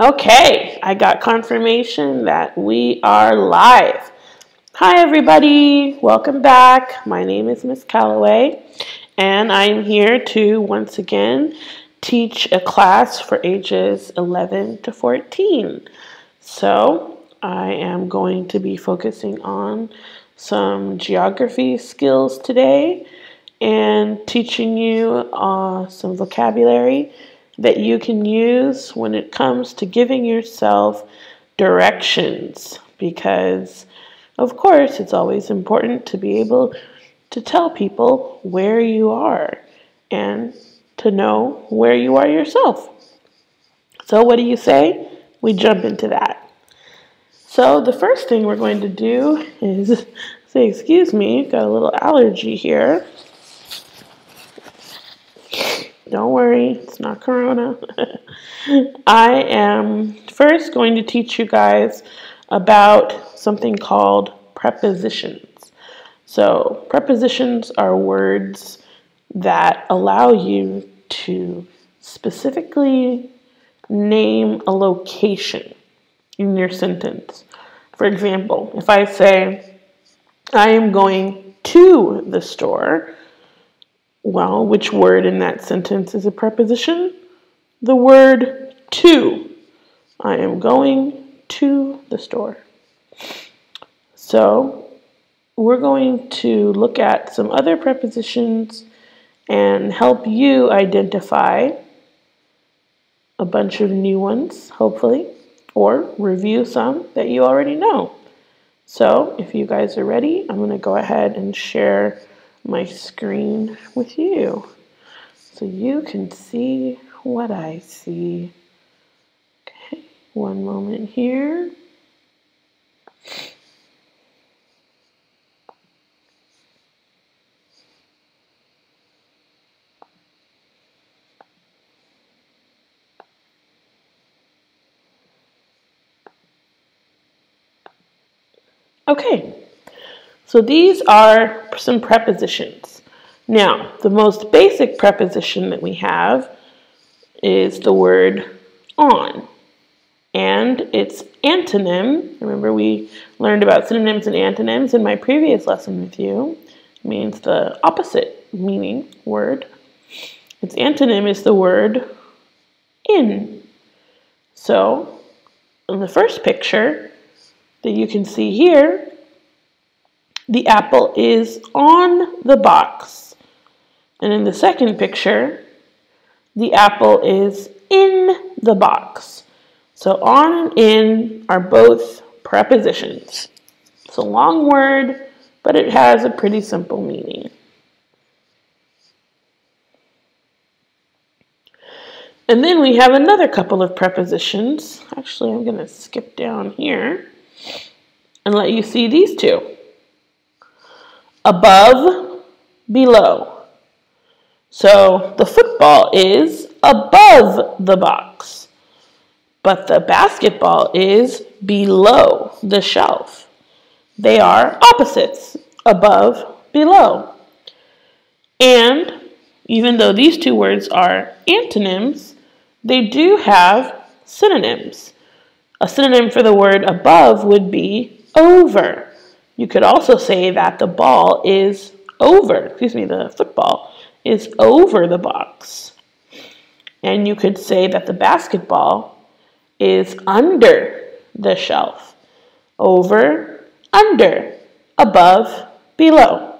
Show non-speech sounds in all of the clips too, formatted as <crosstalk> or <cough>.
Okay, I got confirmation that we are live. Hi, everybody. Welcome back. My name is Miss Calloway, and I'm here to once again teach a class for ages 11 to 14. So, I am going to be focusing on some geography skills today and teaching you uh, some vocabulary that you can use when it comes to giving yourself directions because of course it's always important to be able to tell people where you are and to know where you are yourself. So what do you say? We jump into that. So the first thing we're going to do is <laughs> say, excuse me, got a little allergy here. Don't worry, it's not corona. <laughs> I am first going to teach you guys about something called prepositions. So, prepositions are words that allow you to specifically name a location in your sentence. For example, if I say, I am going to the store, well, which word in that sentence is a preposition? The word to. I am going to the store. So, we're going to look at some other prepositions and help you identify a bunch of new ones, hopefully, or review some that you already know. So, if you guys are ready, I'm going to go ahead and share my screen with you so you can see what I see. Okay, one moment here. Okay, so these are some prepositions. Now, the most basic preposition that we have is the word on. And its antonym, remember we learned about synonyms and antonyms in my previous lesson with you, means the opposite meaning word. Its antonym is the word in. So, in the first picture that you can see here, the apple is on the box. And in the second picture, the apple is in the box. So on and in are both prepositions. It's a long word, but it has a pretty simple meaning. And then we have another couple of prepositions. Actually, I'm going to skip down here and let you see these two above, below. So the football is above the box, but the basketball is below the shelf. They are opposites, above, below. And even though these two words are antonyms, they do have synonyms. A synonym for the word above would be over. You could also say that the ball is over, excuse me, the football is over the box. And you could say that the basketball is under the shelf. Over, under, above, below.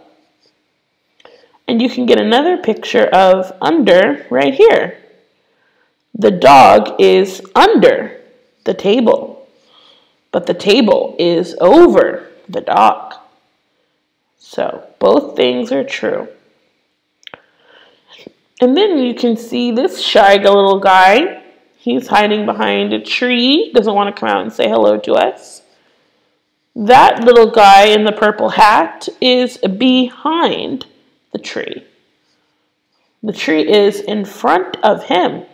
And you can get another picture of under right here. The dog is under the table, but the table is over the dog. So both things are true. And then you can see this shy little guy. He's hiding behind a tree, doesn't want to come out and say hello to us. That little guy in the purple hat is behind the tree. The tree is in front of him.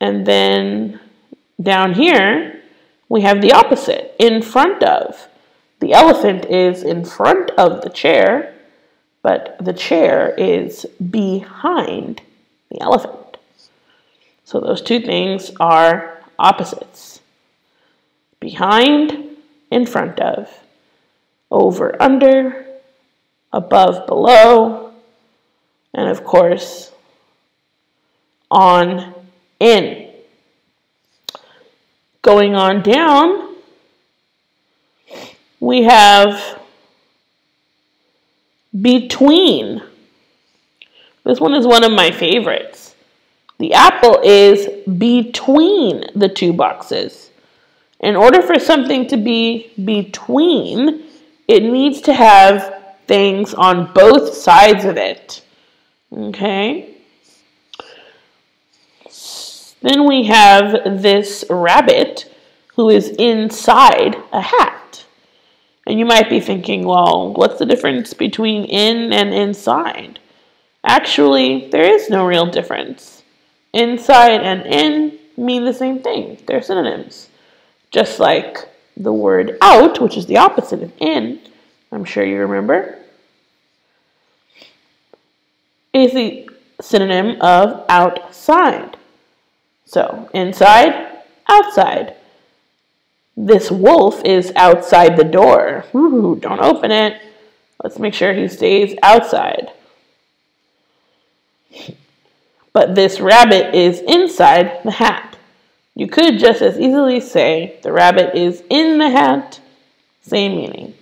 And then down here, we have the opposite, in front of. The elephant is in front of the chair, but the chair is behind the elephant. So those two things are opposites. Behind, in front of. Over, under. Above, below. And of course, on, in. Going on down, we have between. This one is one of my favorites. The apple is between the two boxes. In order for something to be between, it needs to have things on both sides of it. Okay? Then we have this rabbit who is inside a hat. And you might be thinking, well, what's the difference between in and inside? Actually, there is no real difference. Inside and in mean the same thing, they're synonyms. Just like the word out, which is the opposite of in, I'm sure you remember, is the synonym of outside. So, inside, outside. This wolf is outside the door. Ooh, don't open it. Let's make sure he stays outside. But this rabbit is inside the hat. You could just as easily say the rabbit is in the hat, same meaning.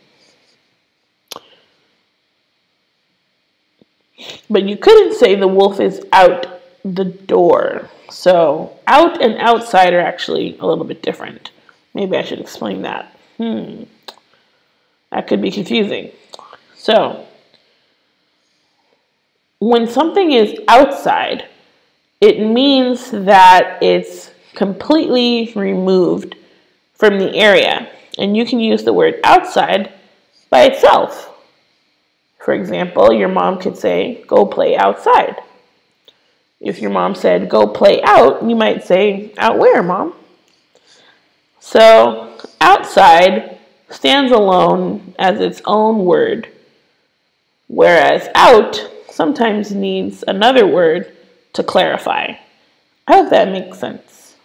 But you couldn't say the wolf is out the door. So out and outside are actually a little bit different. Maybe I should explain that. Hmm. That could be confusing. So, when something is outside, it means that it's completely removed from the area. And you can use the word outside by itself. For example, your mom could say, go play outside. If your mom said, go play out, you might say, out where, mom? So, outside stands alone as its own word, whereas out sometimes needs another word to clarify. I hope that makes sense.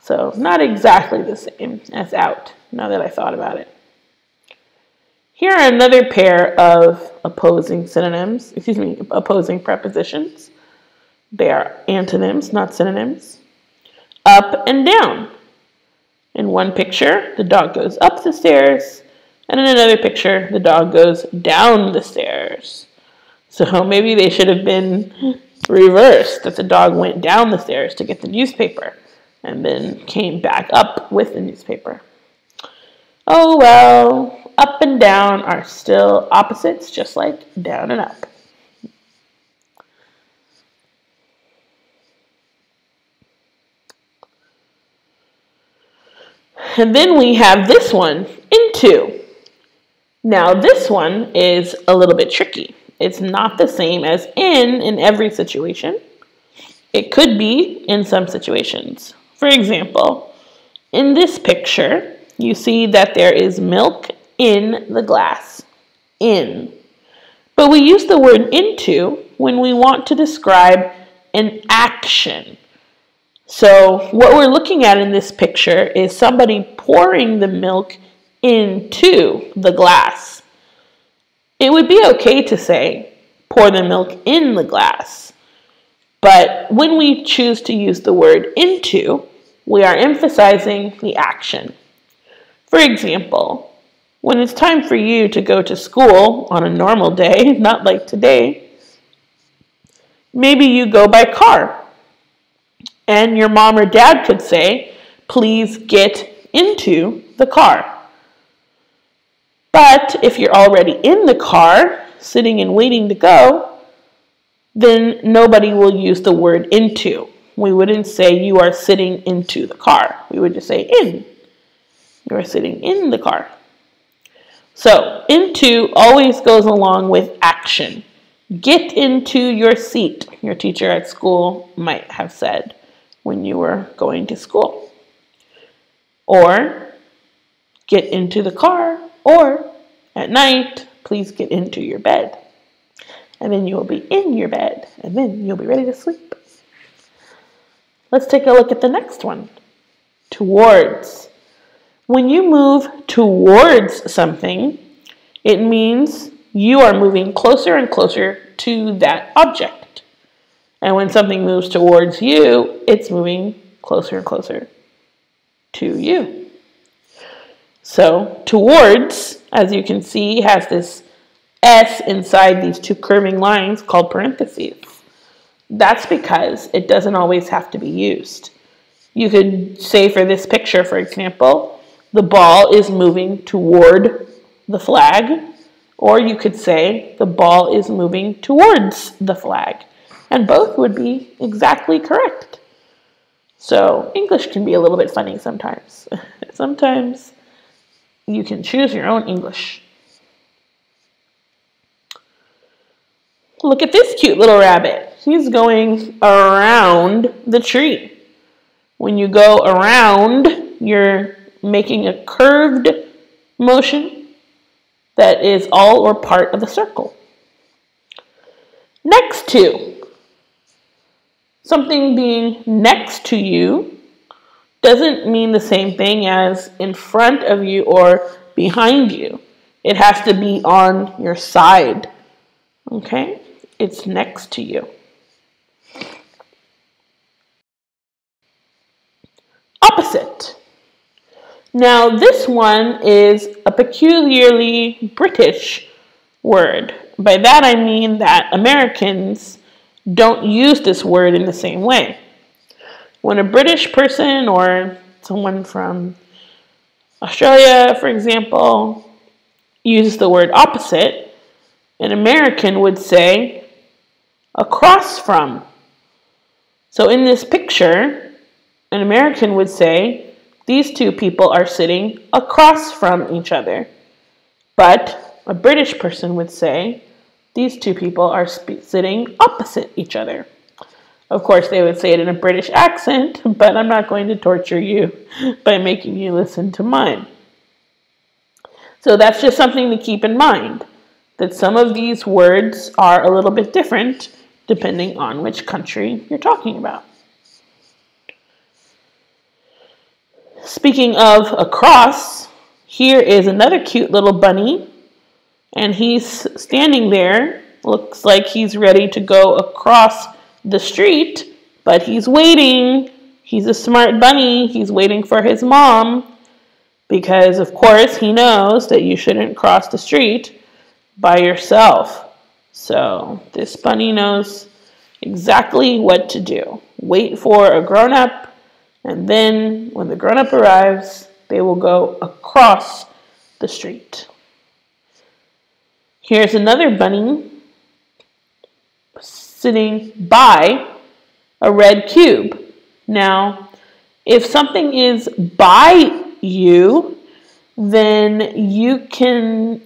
So, not exactly the same as out, now that I thought about it. Here are another pair of opposing synonyms, excuse me, opposing prepositions. They are antonyms, not synonyms up and down. In one picture, the dog goes up the stairs, and in another picture, the dog goes down the stairs. So maybe they should have been reversed, that the dog went down the stairs to get the newspaper and then came back up with the newspaper. Oh well, up and down are still opposites, just like down and up. And then we have this one, into. Now this one is a little bit tricky. It's not the same as in in every situation. It could be in some situations. For example, in this picture, you see that there is milk in the glass. In. But we use the word into when we want to describe an action. So what we're looking at in this picture is somebody pouring the milk into the glass. It would be okay to say, pour the milk in the glass. But when we choose to use the word into, we are emphasizing the action. For example, when it's time for you to go to school on a normal day, <laughs> not like today, maybe you go by car and your mom or dad could say, please get into the car. But if you're already in the car, sitting and waiting to go, then nobody will use the word into. We wouldn't say you are sitting into the car. We would just say in. You are sitting in the car. So, into always goes along with action. Get into your seat, your teacher at school might have said when you were going to school. Or get into the car, or at night, please get into your bed. And then you will be in your bed, and then you'll be ready to sleep. Let's take a look at the next one. Towards. When you move towards something, it means you are moving closer and closer to that object. And when something moves towards you, it's moving closer and closer to you. So towards, as you can see, has this S inside these two curving lines called parentheses. That's because it doesn't always have to be used. You could say for this picture, for example, the ball is moving toward the flag, or you could say the ball is moving towards the flag. And both would be exactly correct. So English can be a little bit funny sometimes. <laughs> sometimes you can choose your own English. Look at this cute little rabbit. He's going around the tree. When you go around, you're making a curved motion that is all or part of the circle. Next to. Something being next to you doesn't mean the same thing as in front of you or behind you. It has to be on your side. Okay? It's next to you. Opposite. Now, this one is a peculiarly British word. By that I mean that Americans don't use this word in the same way. When a British person or someone from Australia, for example, uses the word opposite, an American would say across from. So in this picture, an American would say these two people are sitting across from each other. But a British person would say these two people are sitting opposite each other. Of course, they would say it in a British accent, but I'm not going to torture you <laughs> by making you listen to mine. So that's just something to keep in mind, that some of these words are a little bit different depending on which country you're talking about. Speaking of across, here is another cute little bunny, and he's standing there. Looks like he's ready to go across the street, but he's waiting. He's a smart bunny. He's waiting for his mom because, of course, he knows that you shouldn't cross the street by yourself. So this bunny knows exactly what to do. Wait for a grown up, and then when the grown up arrives, they will go across the street. Here's another bunny sitting by a red cube. Now, if something is by you, then you can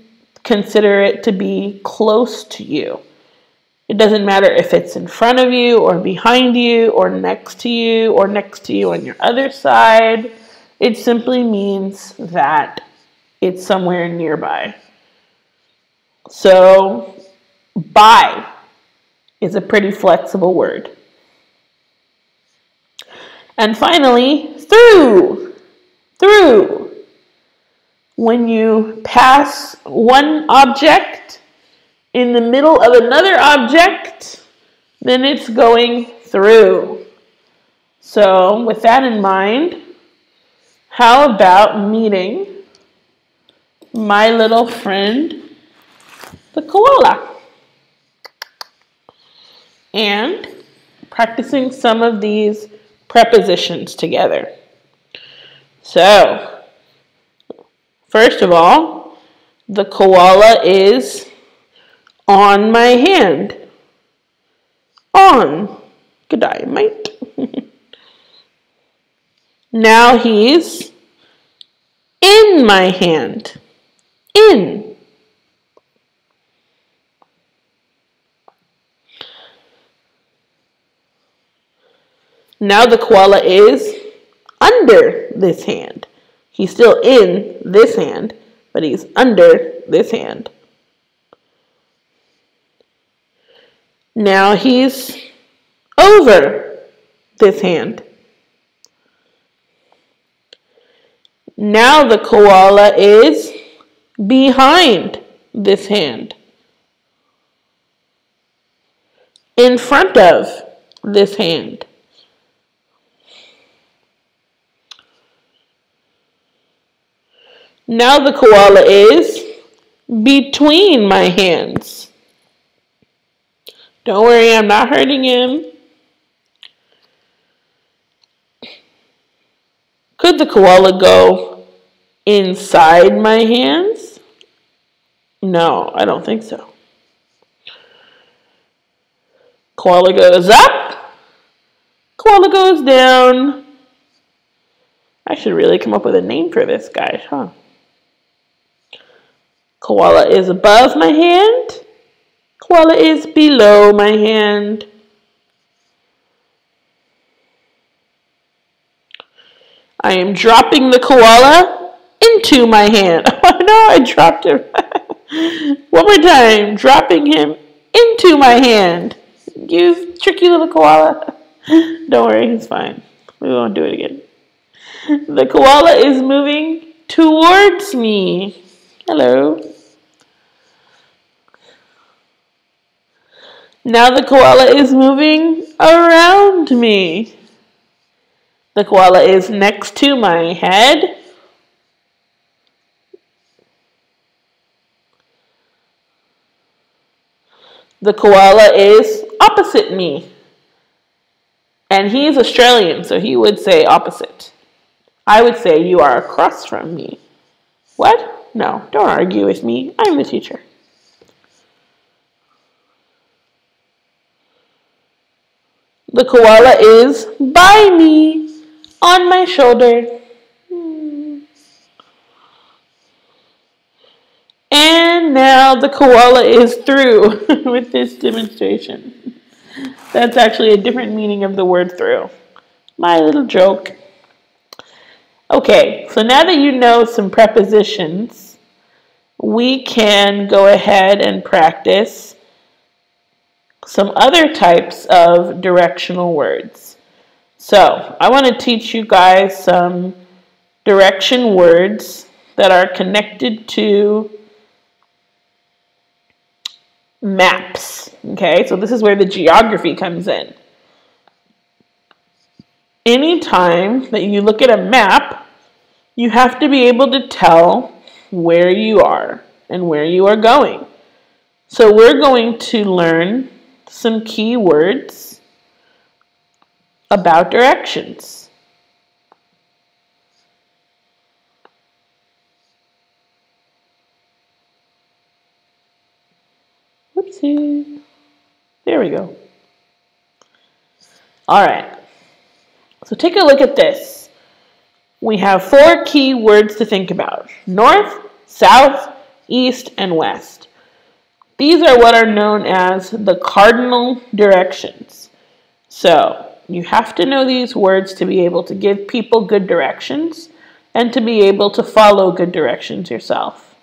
consider it to be close to you. It doesn't matter if it's in front of you or behind you or next to you or next to you on your other side. It simply means that it's somewhere nearby. So, by is a pretty flexible word. And finally, through. Through. When you pass one object in the middle of another object, then it's going through. So, with that in mind, how about meeting my little friend, the koala? and practicing some of these prepositions together. So, first of all, the koala is on my hand. On. Good day, mate. <laughs> now he's in my hand. In. Now the koala is under this hand. He's still in this hand, but he's under this hand. Now he's over this hand. Now the koala is behind this hand. In front of this hand. Now the koala is between my hands. Don't worry, I'm not hurting him. Could the koala go inside my hands? No, I don't think so. Koala goes up. Koala goes down. I should really come up with a name for this guy, huh? Koala is above my hand. Koala is below my hand. I am dropping the koala into my hand. <laughs> Oh no, I dropped him. <laughs> One more time. Dropping him into my hand. You tricky little koala. <laughs> Don't worry, he's fine. We won't do it again. The koala is moving towards me. Hello. Now the koala is moving around me. The koala is next to my head. The koala is opposite me. And he's Australian, so he would say opposite. I would say you are across from me. What? No, don't argue with me. I'm the teacher. The koala is by me, on my shoulder. And now the koala is through <laughs> with this demonstration. That's actually a different meaning of the word through. My little joke. Okay, so now that you know some prepositions, we can go ahead and practice some other types of directional words. So I want to teach you guys some direction words that are connected to maps. Okay, so this is where the geography comes in. Anytime that you look at a map, you have to be able to tell where you are and where you are going. So we're going to learn some key words about directions. Whoopsie. There we go. All right. So take a look at this. We have four key words to think about. North, south, east, and west. These are what are known as the cardinal directions. So you have to know these words to be able to give people good directions and to be able to follow good directions yourself.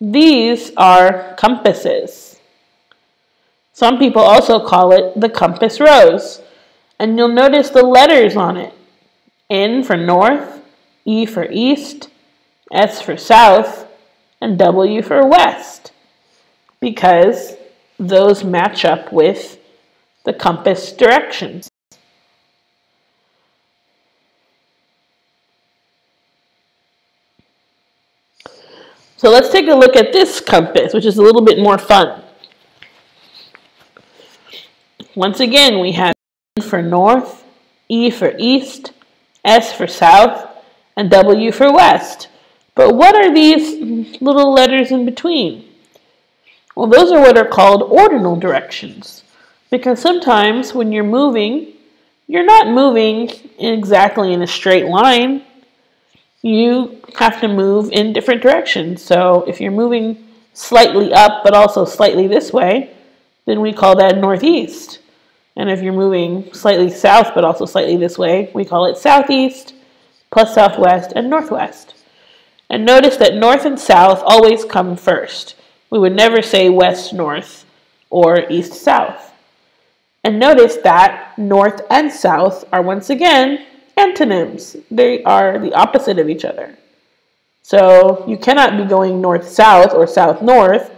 These are compasses. Some people also call it the compass rose. And you'll notice the letters on it. N for north, E for east, S for south, and W for west because those match up with the compass directions. So let's take a look at this compass, which is a little bit more fun. Once again, we have N for north, E for east, S for south, and W for west. But what are these little letters in between? Well, those are what are called ordinal directions. Because sometimes when you're moving, you're not moving exactly in a straight line. You have to move in different directions. So if you're moving slightly up but also slightly this way, then we call that northeast. And if you're moving slightly south but also slightly this way, we call it southeast, plus southwest, and northwest. And notice that north and south always come first. We would never say west north or east south. And notice that north and south are once again antonyms. They are the opposite of each other. So you cannot be going north-south or south-north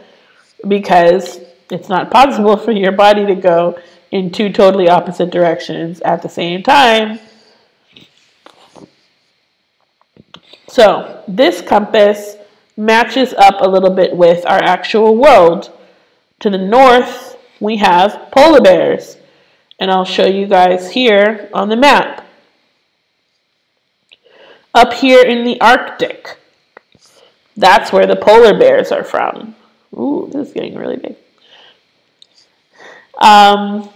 because it's not possible <laughs> for your body to go in two totally opposite directions at the same time. So this compass matches up a little bit with our actual world. To the north, we have polar bears. And I'll show you guys here on the map. Up here in the Arctic, that's where the polar bears are from. Ooh, this is getting really big. Um,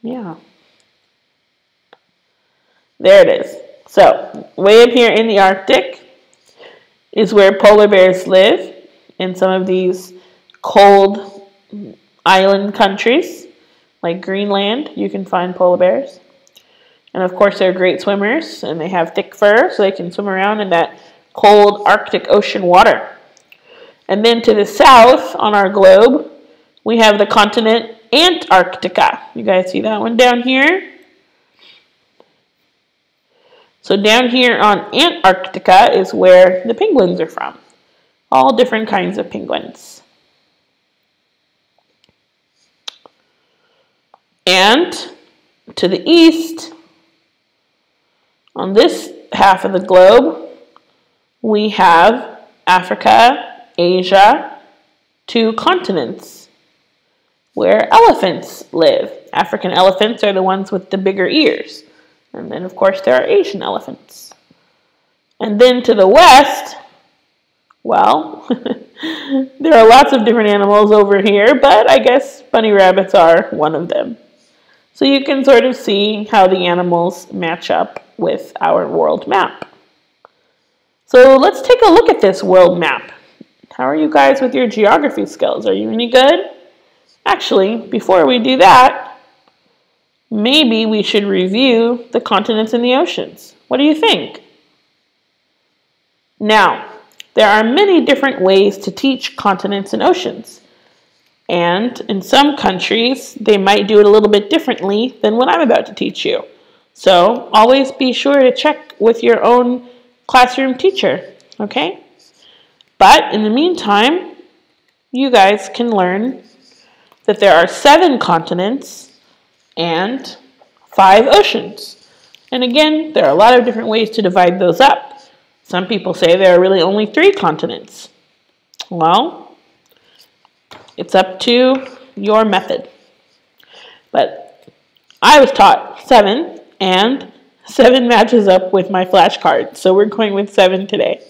yeah. There it is. So, way up here in the Arctic is where polar bears live in some of these cold island countries like Greenland. You can find polar bears. And of course, they're great swimmers and they have thick fur so they can swim around in that cold Arctic Ocean water. And then to the south on our globe, we have the continent Antarctica. You guys see that one down here? So down here on Antarctica is where the penguins are from. All different kinds of penguins. And to the east, on this half of the globe, we have Africa, Asia, two continents where elephants live. African elephants are the ones with the bigger ears. And then, of course, there are Asian elephants. And then to the west, well, <laughs> there are lots of different animals over here, but I guess bunny rabbits are one of them. So you can sort of see how the animals match up with our world map. So let's take a look at this world map. How are you guys with your geography skills? Are you any good? Actually, before we do that, maybe we should review the continents and the oceans. What do you think? Now, there are many different ways to teach continents and oceans. And in some countries, they might do it a little bit differently than what I'm about to teach you. So always be sure to check with your own classroom teacher, okay? But in the meantime, you guys can learn that there are seven continents and five oceans. And again, there are a lot of different ways to divide those up. Some people say there are really only three continents. Well, it's up to your method. But I was taught seven, and 7 matches up with my flashcard. So we're going with 7 today.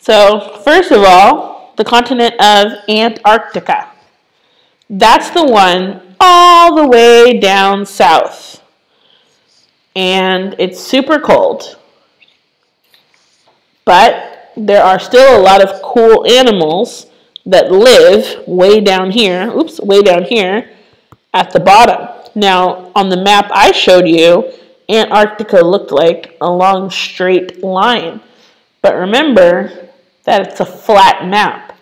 So first of all, the continent of Antarctica. That's the one all the way down south. And it's super cold. But there are still a lot of cool animals that live way down here, oops, way down here at the bottom. Now, on the map I showed you, Antarctica looked like a long straight line. But remember that it's a flat map.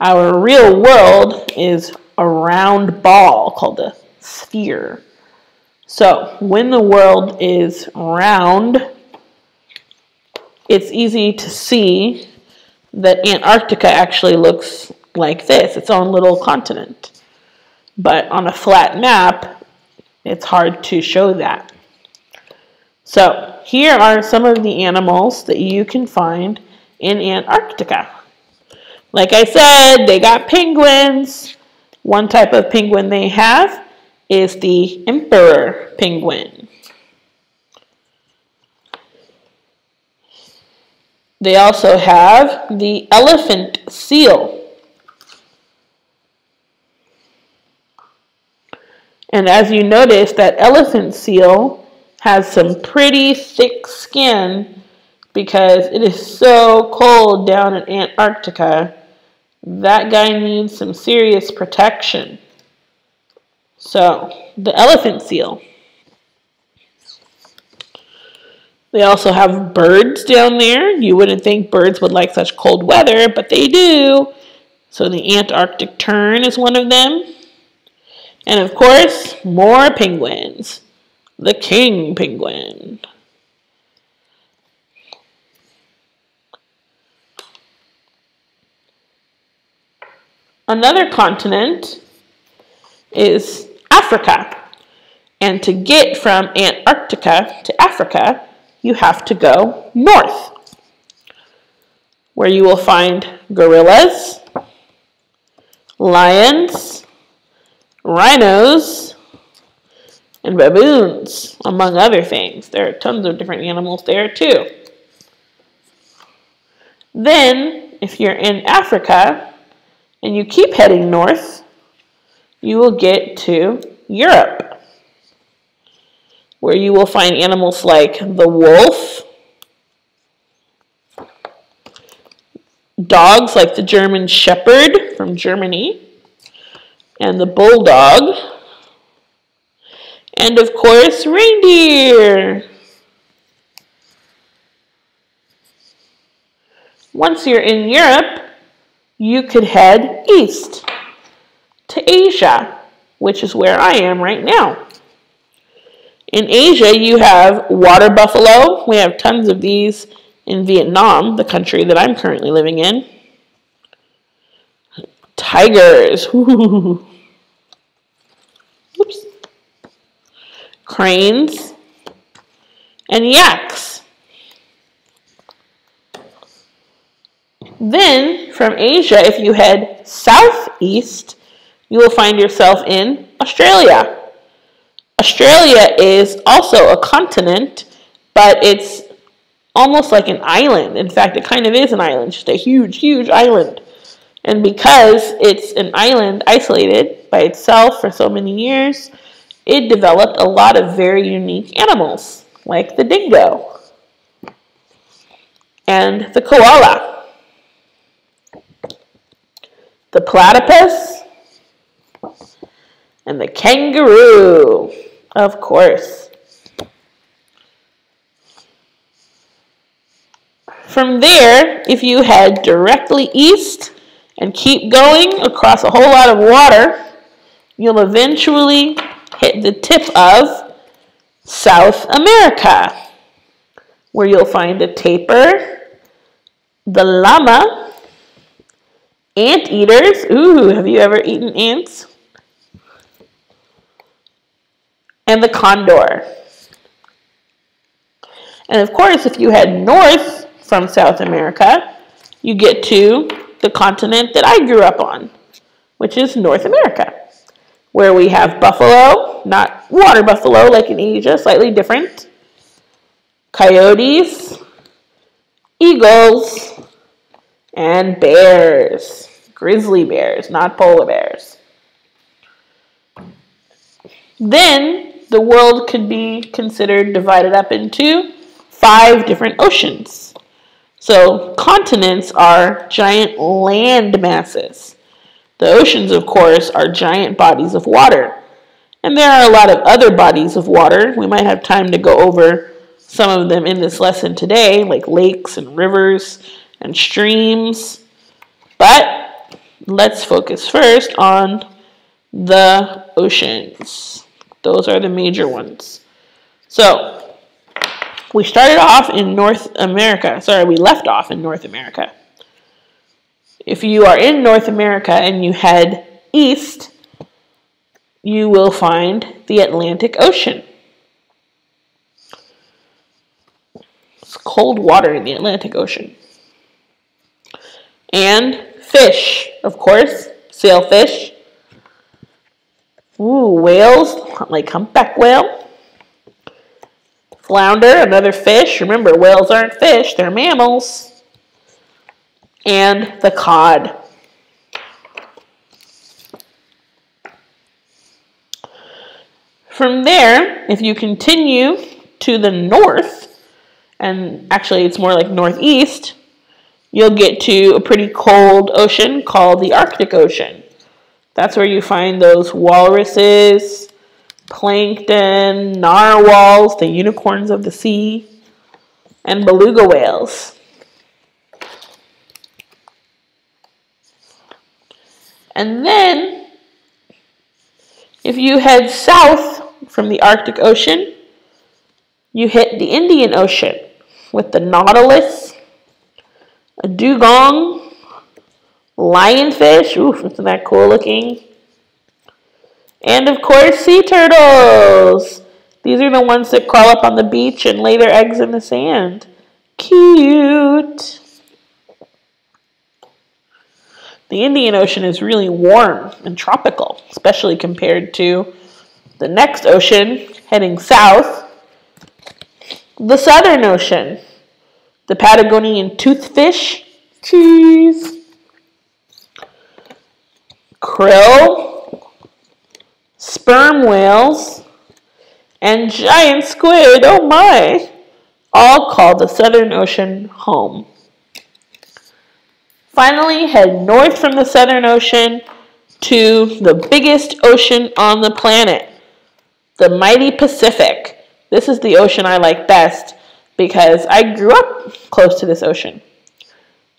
Our real world is a round ball called a sphere. So when the world is round, it's easy to see that Antarctica actually looks like this, its own little continent. But on a flat map, it's hard to show that. So here are some of the animals that you can find in Antarctica. Like I said, they got penguins. One type of penguin they have is the emperor penguin. They also have the elephant seal. And as you notice, that elephant seal has some pretty thick skin because it is so cold down in Antarctica. That guy needs some serious protection. So, the elephant seal. They also have birds down there. You wouldn't think birds would like such cold weather, but they do. So the Antarctic tern is one of them. And of course, more penguins. the king penguin. Another continent is Africa. And to get from Antarctica to Africa, you have to go north, where you will find gorillas, lions, rhinos, and baboons, among other things. There are tons of different animals there too. Then, if you're in Africa, and you keep heading north, you will get to Europe, where you will find animals like the wolf, dogs like the German Shepherd from Germany, and the bulldog, and of course, reindeer. Once you're in Europe, you could head east to Asia, which is where I am right now. In Asia, you have water buffalo. We have tons of these in Vietnam, the country that I'm currently living in. Tigers. <laughs> Oops. Cranes. And yaks. Then from Asia, if you head southeast, you will find yourself in Australia. Australia is also a continent, but it's almost like an island. In fact, it kind of is an island, just a huge, huge island. And because it's an island isolated by itself for so many years, it developed a lot of very unique animals, like the dingo and the koala the platypus, and the kangaroo, of course. From there, if you head directly east and keep going across a whole lot of water, you'll eventually hit the tip of South America, where you'll find a tapir, the llama, Anteaters. Ooh, have you ever eaten ants? And the condor. And of course, if you head north from South America, you get to the continent that I grew up on, which is North America, where we have buffalo, not water buffalo like in Asia, slightly different, coyotes, eagles, and bears. Grizzly bears, not polar bears. Then the world could be considered divided up into five different oceans. So continents are giant land masses. The oceans, of course, are giant bodies of water. And there are a lot of other bodies of water. We might have time to go over some of them in this lesson today, like lakes and rivers and streams. But let's focus first on the oceans. Those are the major ones. So, we started off in North America. Sorry, we left off in North America. If you are in North America and you head east, you will find the Atlantic Ocean. It's cold water in the Atlantic Ocean. And fish, of course, sailfish. Ooh, whales, like humpback whale. Flounder, another fish. Remember, whales aren't fish, they're mammals. And the cod. From there, if you continue to the north, and actually it's more like northeast, you'll get to a pretty cold ocean called the Arctic Ocean. That's where you find those walruses, plankton, narwhals, the unicorns of the sea, and beluga whales. And then, if you head south from the Arctic Ocean, you hit the Indian Ocean with the nautilus, a dugong, lionfish, oof, isn't that cool looking? And of course, sea turtles. These are the ones that crawl up on the beach and lay their eggs in the sand. Cute. The Indian Ocean is really warm and tropical, especially compared to the next ocean heading south, the Southern Ocean, the Patagonian toothfish, cheese, krill, sperm whales, and giant squid, oh my, all call the Southern Ocean home. Finally, head north from the Southern Ocean to the biggest ocean on the planet, the mighty Pacific. This is the ocean I like best because I grew up close to this ocean.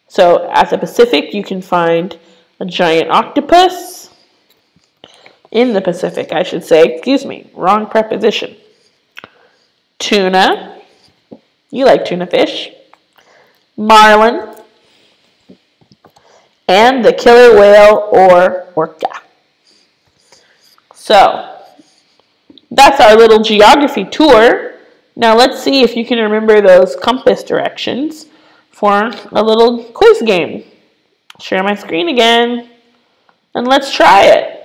So at the Pacific, you can find a giant octopus. In the Pacific, I should say. Excuse me, wrong preposition. Tuna. You like tuna fish. Marlin. And the killer whale or orca. So, that's our little geography tour. Now let's see if you can remember those compass directions for a little quiz game. Share my screen again and let's try it.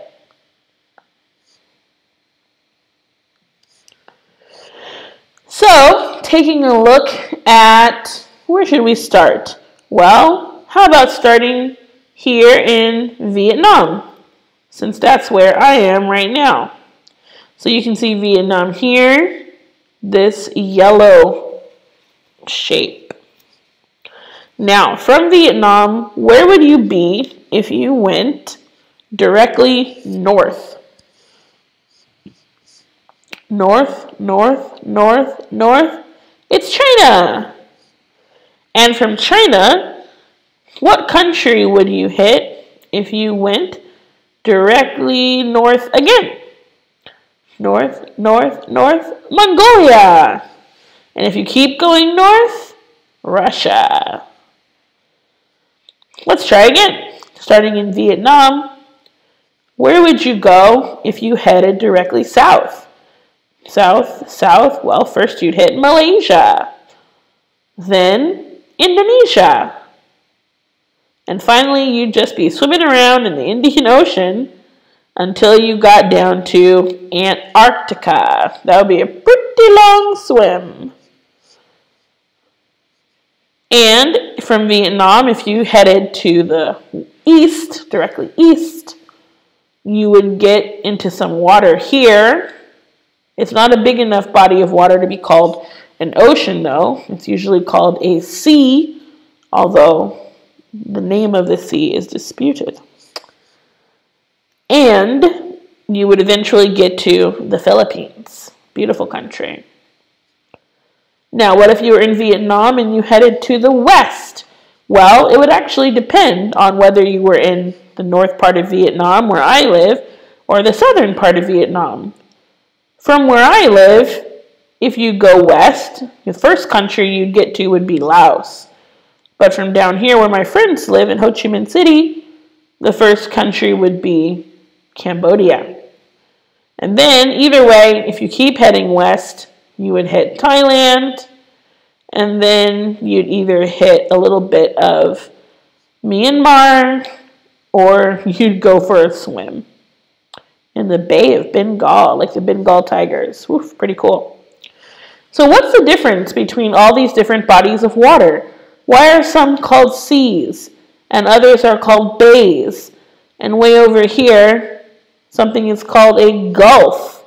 So, taking a look at where should we start? Well, how about starting here in Vietnam, since that's where I am right now. So you can see Vietnam here, this yellow shape. Now, from Vietnam, where would you be if you went directly north? North, north, north, north. It's China. And from China, what country would you hit if you went directly north again? North, north, north, Mongolia. And if you keep going north, Russia. Let's try again. Starting in Vietnam, where would you go if you headed directly south? South, south, well, first you'd hit Malaysia, then Indonesia, and finally you'd just be swimming around in the Indian Ocean until you got down to Antarctica. That would be a pretty long swim. And from Vietnam, if you headed to the east, directly east, you would get into some water here. It's not a big enough body of water to be called an ocean, though. It's usually called a sea, although the name of the sea is disputed. And you would eventually get to the Philippines. Beautiful country. Now, what if you were in Vietnam and you headed to the west? Well, it would actually depend on whether you were in the north part of Vietnam, where I live, or the southern part of Vietnam. From where I live, if you go west, the first country you'd get to would be Laos. But from down here where my friends live in Ho Chi Minh City, the first country would be Cambodia. And then, either way, if you keep heading west, you would hit Thailand, and then you'd either hit a little bit of Myanmar, or <laughs> you'd go for a swim in the Bay of Bengal, like the Bengal tigers. Woof, pretty cool. So what's the difference between all these different bodies of water? Why are some called seas and others are called bays? And way over here, Something is called a gulf.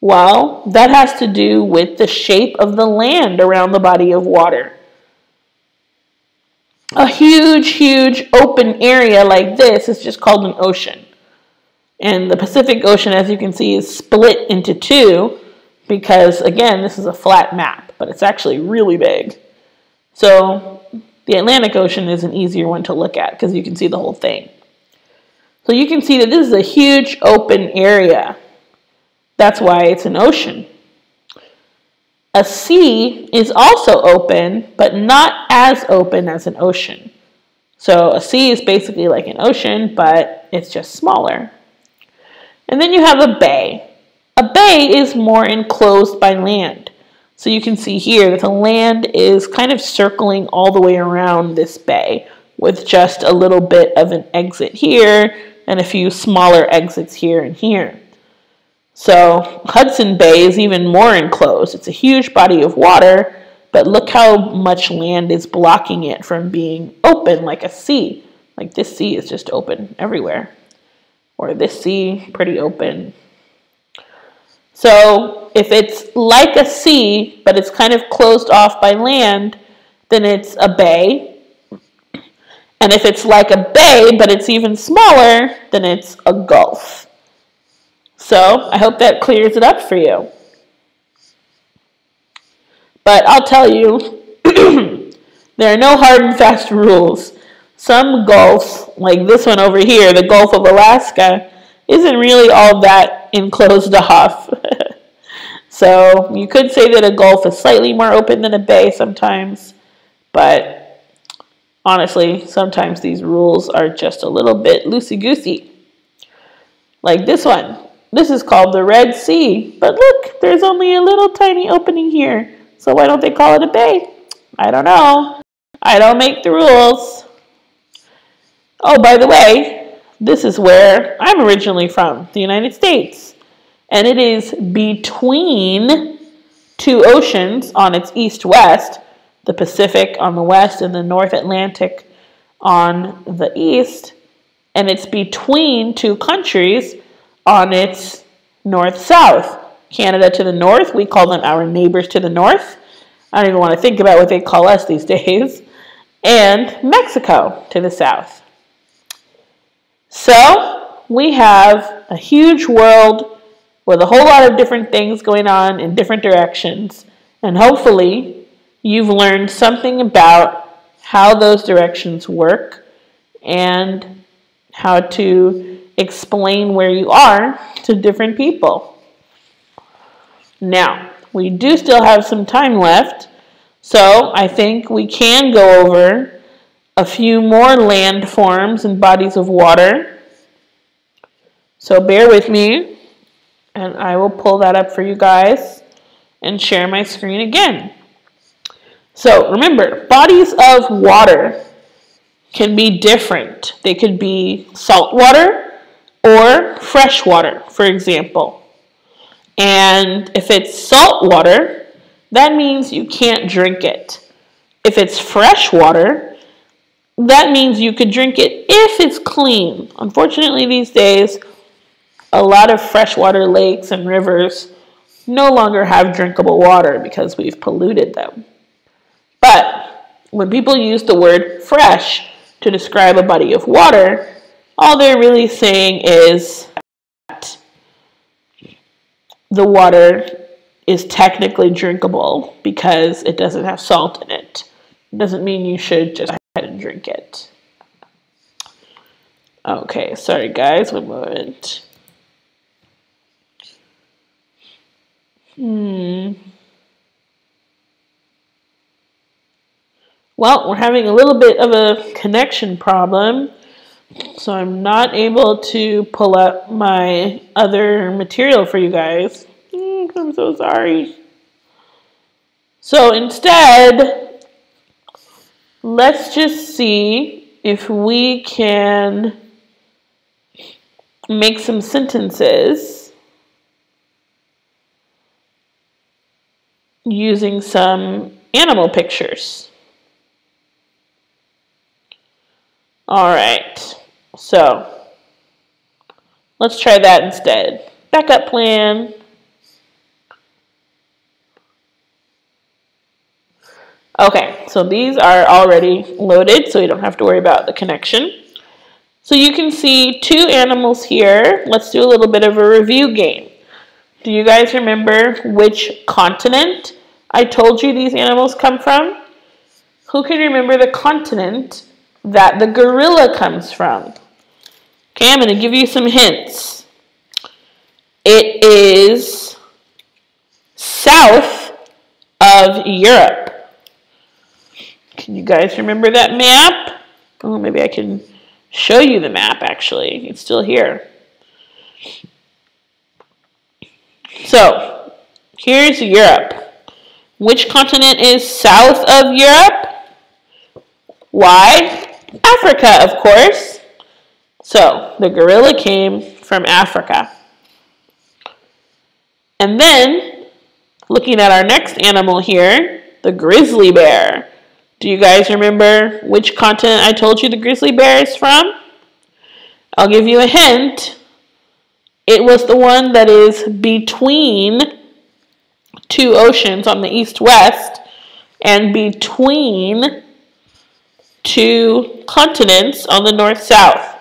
Well, that has to do with the shape of the land around the body of water. A huge, huge open area like this is just called an ocean. And the Pacific Ocean, as you can see, is split into two because, again, this is a flat map, but it's actually really big. So the Atlantic Ocean is an easier one to look at because you can see the whole thing. So you can see that this is a huge open area. That's why it's an ocean. A sea is also open, but not as open as an ocean. So a sea is basically like an ocean, but it's just smaller. And then you have a bay. A bay is more enclosed by land. So you can see here that the land is kind of circling all the way around this bay with just a little bit of an exit here and a few smaller exits here and here. So Hudson Bay is even more enclosed. It's a huge body of water, but look how much land is blocking it from being open like a sea. Like this sea is just open everywhere. Or this sea, pretty open. So if it's like a sea, but it's kind of closed off by land, then it's a bay. And if it's like a bay, but it's even smaller, then it's a gulf. So I hope that clears it up for you. But I'll tell you, <clears throat> there are no hard and fast rules. Some gulfs, like this one over here, the Gulf of Alaska, isn't really all that enclosed <laughs> off. so you could say that a gulf is slightly more open than a bay sometimes, but honestly, sometimes these rules are just a little bit loosey-goosey. Like this one. This is called the Red Sea, but look, there's only a little tiny opening here. So why don't they call it a bay? I don't know. I don't make the rules. Oh, by the way, this is where I'm originally from, the United States. And it is between two oceans on its east-west, the Pacific on the west and the North Atlantic on the east. And it's between two countries on its north-south. Canada to the north, we call them our neighbors to the north. I don't even want to think about what they call us these <laughs> days. And Mexico to the south. So we have a huge world with a whole lot of different things going on in different directions. And hopefully you've learned something about how those directions work and how to explain where you are to different people. Now, we do still have some time left, so I think we can go over a few more landforms and bodies of water. So bear with me, and I will pull that up for you guys and share my screen again. So remember, bodies of water can be different. They could be salt water, or fresh water, for example. And if it's salt water, that means you can't drink it. If it's fresh water, that means you could drink it if it's clean. Unfortunately, these days, a lot of freshwater lakes and rivers no longer have drinkable water because we've polluted them. But when people use the word fresh to describe a body of water, all they're really saying is that the water is technically drinkable because it doesn't have salt in it. It doesn't mean you should just go ahead and drink it. Okay, sorry guys, one moment. Hmm. Well, we're having a little bit of a connection problem. So I'm not able to pull up my other material for you guys. Mm, I'm so sorry. So instead, let's just see if we can make some sentences using some animal pictures. All right, so let's try that instead. Backup plan. Okay, so these are already loaded, so you don't have to worry about the connection. So you can see two animals here. Let's do a little bit of a review game. Do you guys remember which continent I told you these animals come from? Who can remember the continent that the gorilla comes from. Okay, I'm going to give you some hints. It is south of Europe. Can you guys remember that map? Oh, maybe I can show you the map actually. It's still here. So, here's Europe. Which continent is south of Europe? Why? Africa, of course. So, the gorilla came from Africa. And then, looking at our next animal here, the grizzly bear. Do you guys remember which continent I told you the grizzly bear is from? I'll give you a hint. It was the one that is between two oceans on the east-west and between two continents on the north-south.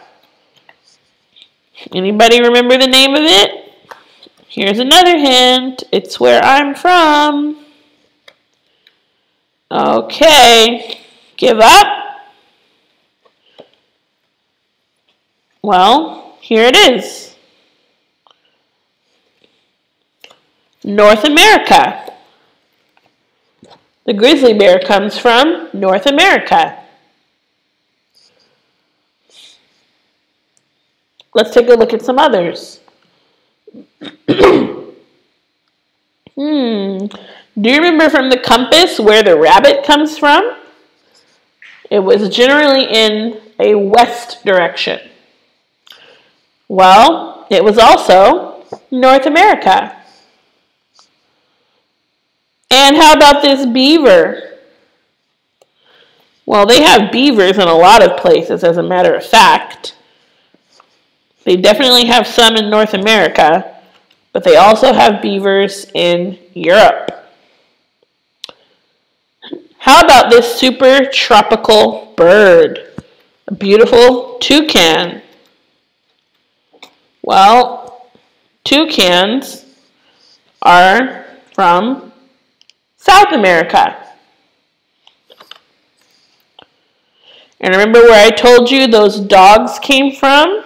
Anybody remember the name of it? Here's another hint. It's where I'm from. Okay. Give up? Well, here it is. North America. The grizzly bear comes from North America. Let's take a look at some others. <clears throat> hmm. Do you remember from the compass where the rabbit comes from? It was generally in a west direction. Well, it was also North America. And how about this beaver? Well, they have beavers in a lot of places, as a matter of fact. They definitely have some in North America, but they also have beavers in Europe. How about this super tropical bird? A beautiful toucan. Well, toucans are from South America. And remember where I told you those dogs came from?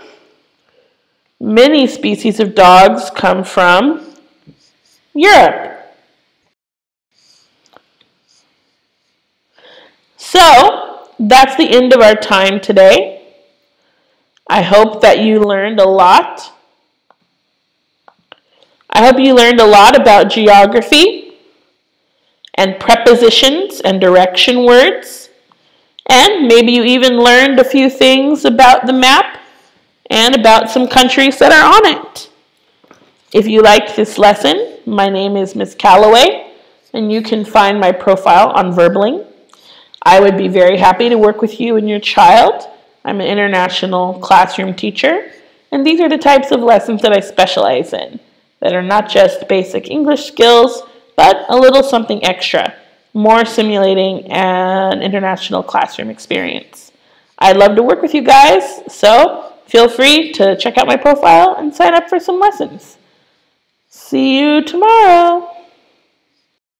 Many species of dogs come from Europe. So, that's the end of our time today. I hope that you learned a lot. I hope you learned a lot about geography and prepositions and direction words. And maybe you even learned a few things about the map and about some countries that are on it. If you liked this lesson, my name is Miss Calloway, and you can find my profile on Verbling. I would be very happy to work with you and your child. I'm an international classroom teacher, and these are the types of lessons that I specialize in that are not just basic English skills, but a little something extra, more simulating an international classroom experience. I'd love to work with you guys, so feel free to check out my profile and sign up for some lessons. See you tomorrow.